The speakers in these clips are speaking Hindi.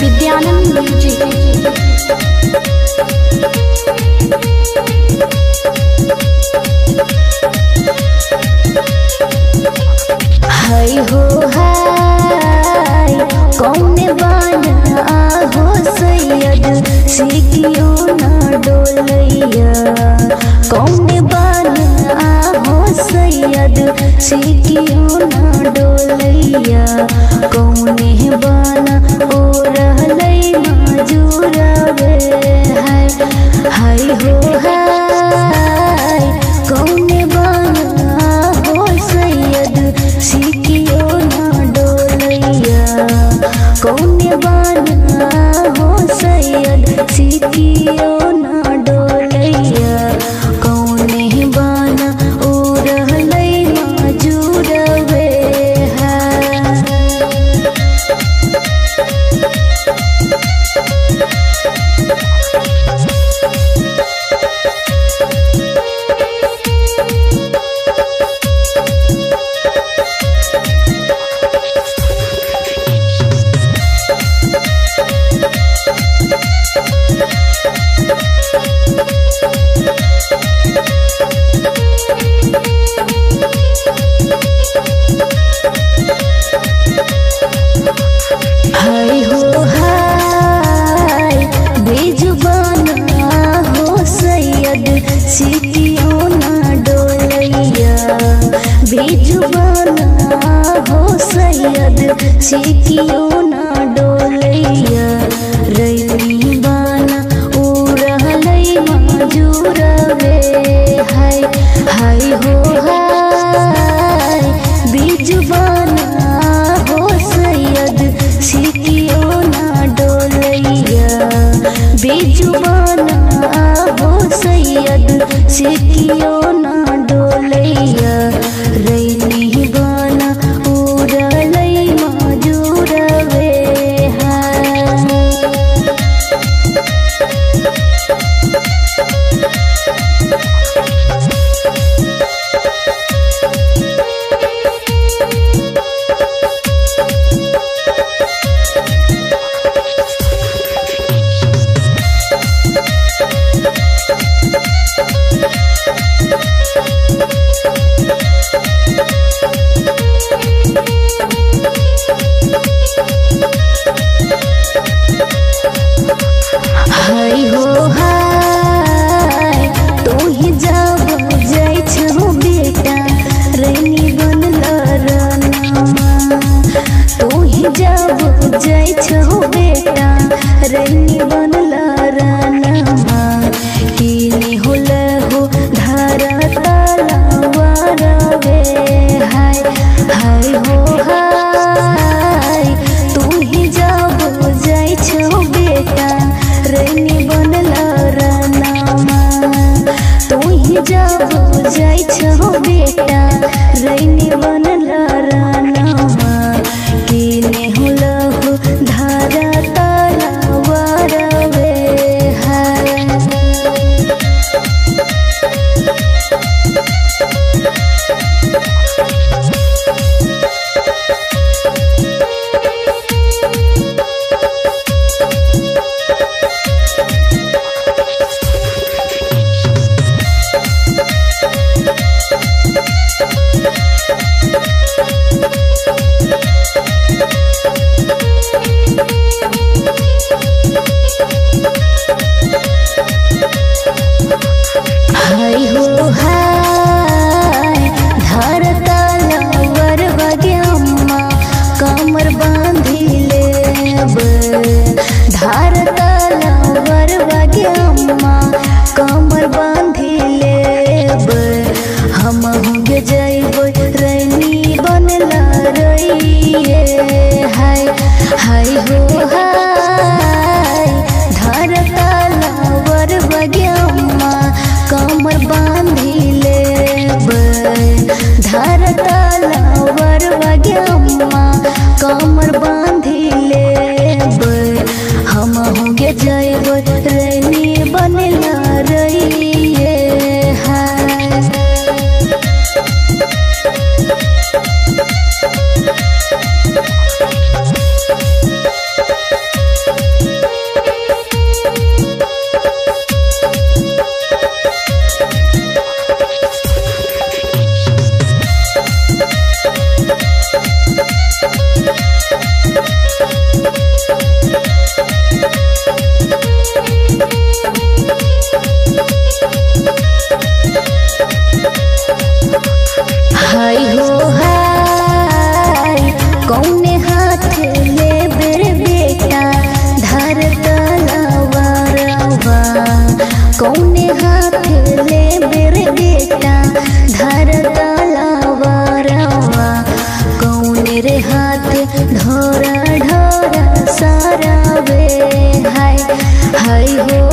विद्यानंद जी। हाय हो हाय कौन बना हो सैयद सिरकियों ना डोलैया। कौन बना सैयद सिकियो ना डोलैया कौने बाना ओ रहलै मजूरावे हाय हाय हो हाय। सिकियो ना डोलैया रैनी बाना उड़लै माजूरवे हाय हाय हो से कियो कौने हाथ ले मेरे बेटा? धरता लावारवा कौने रे हाथ ढोरा ढोरा सारा बे हाय। हाय हो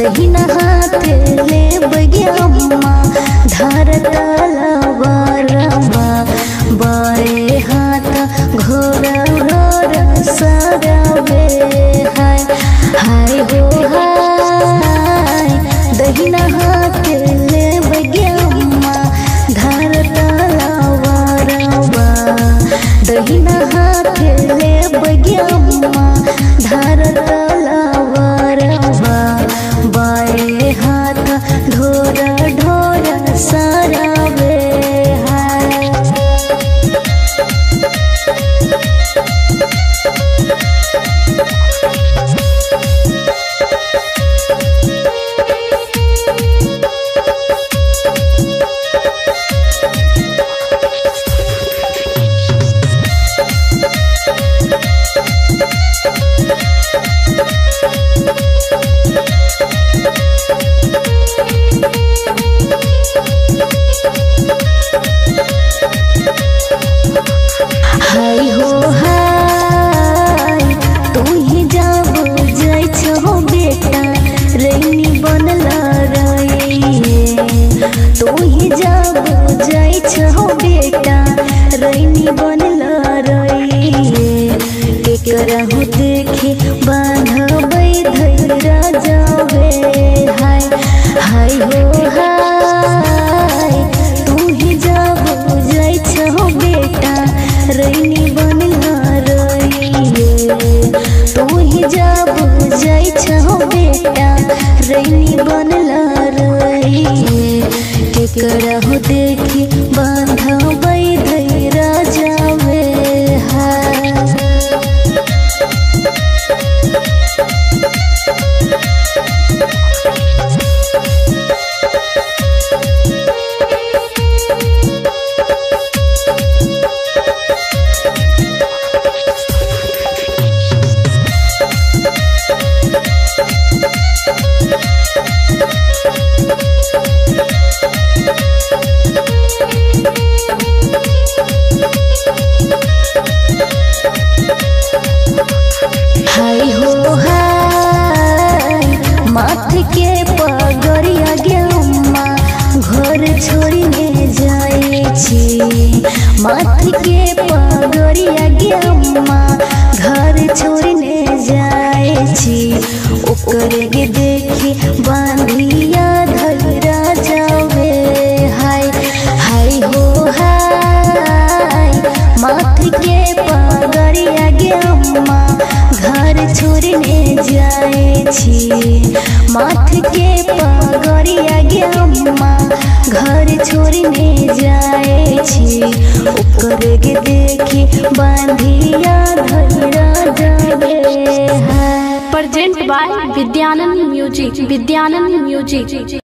दहिना हाथ ले बगे अम्मा धार तू ही जाब जाय बेटा, रैनी बनला रहिए के करहु देखे बांधबै धैरा जावे। हाय हाय हो हाय तू ही जाब बेटा, रैनी बनला रहिए तू ही जाब रैनी पगड़िया गे घर छोड़ने जाए छी। ओकर देखी बांधिया के पगड़िया गे अम्मा, घर छोड़ने जाए माथ के पगड़िया गे अम्मा, घर छोड़ने जाए छी। ओकर गे देखी बांधिया धरा हाय present by Vidyanand music Vidyanand music